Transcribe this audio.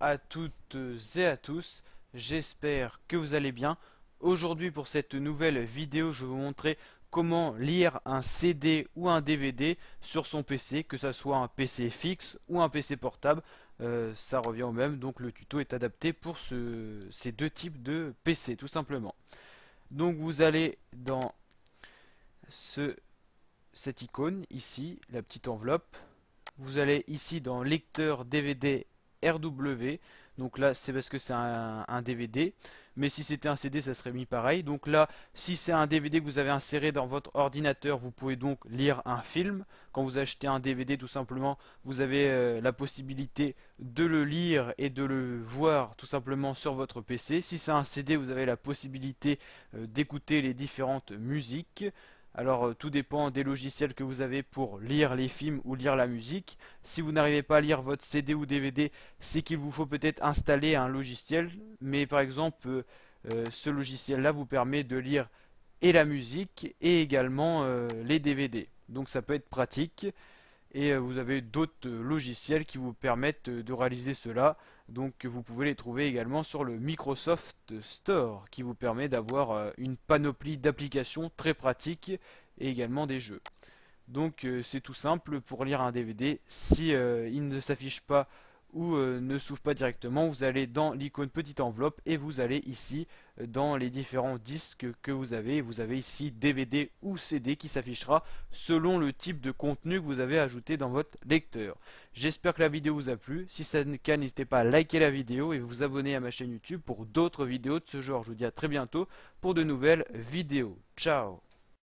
à toutes et à tous, j'espère que vous allez bien. Aujourd'hui pour cette nouvelle vidéo, je vais vous montrer comment lire un CD ou un DVD sur son PC, que ce soit un PC fixe ou un PC portable. Euh, ça revient au même, donc le tuto est adapté pour ces deux types de PC tout simplement. Donc vous allez dans ce, cette icône ici, la petite enveloppe. Vous allez ici dans lecteur DVD RW. Donc là, c'est parce que c'est un, DVD. Mais si c'était un CD, ça serait mis pareil. Donc là, si c'est un DVD que vous avez inséré dans votre ordinateur, vous pouvez donc lire un film. Quand vous achetez un DVD, tout simplement, vous avez euh, la possibilité de le lire et de le voir tout simplement sur votre PC. Si c'est un CD, vous avez la possibilité euh, d'écouter les différentes musiques. Alors euh, tout dépend des logiciels que vous avez pour lire les films ou lire la musique. Si vous n'arrivez pas à lire votre CD ou DVD, c'est qu'il vous faut peut-être installer un logiciel. Mais par exemple, euh, euh, ce logiciel-là vous permet de lire et la musique et également les DVD. Donc ça peut être pratique et euh, vous avez d'autres euh, logiciels qui vous permettent euh, de réaliser cela. Donc vous pouvez les trouver également sur le Microsoft Store qui vous permet d'avoir une panoplie d'applications très pratiques et également des jeux. Donc c'est tout simple pour lire un DVD. Si il ne s'affiche pas ou euh, ne s'ouvre pas directement, vous allez dans l'icône petite enveloppe et vous allez ici euh, dans les différents disques que vous avez. Vous avez ici DVD ou CD qui s'affichera selon le type de contenu que vous avez ajouté dans votre lecteur. J'espère que la vidéo vous a plu. Si c'est le cas, n'hésitez pas à liker la vidéo et vous abonner à ma chaîne YouTube pour d'autres vidéos de ce genre. Je vous dis à très bientôt pour de nouvelles vidéos. Ciao